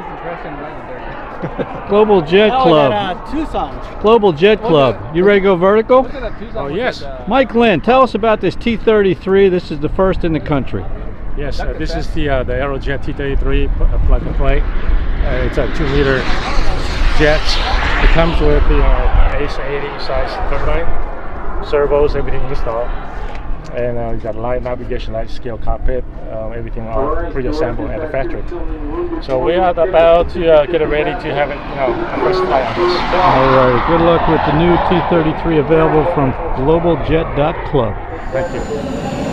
Nice, impressive, legendary. Global Jet Oh, Club. that, uh, Tucson. Global Jet Club. You ready to go vertical? Look at that Tucson Oh, yes. that, uh, Mike Lin, tell us about this T33. This is the first in the country. Yes, uh, this is the uh, the Aerojet T33 p- uh, plug and play. Uh, it's a two liter jet. It comes with the uh, Ace 80 size turbine, servos, everything installed, and uh, you got light navigation, light scale cockpit, um, everything all pre-assembled at the factory. So we are about to uh, get it ready to have it, you know, first flight on this. All right. Good luck with the new T33 available from globaljet.club. Thank you.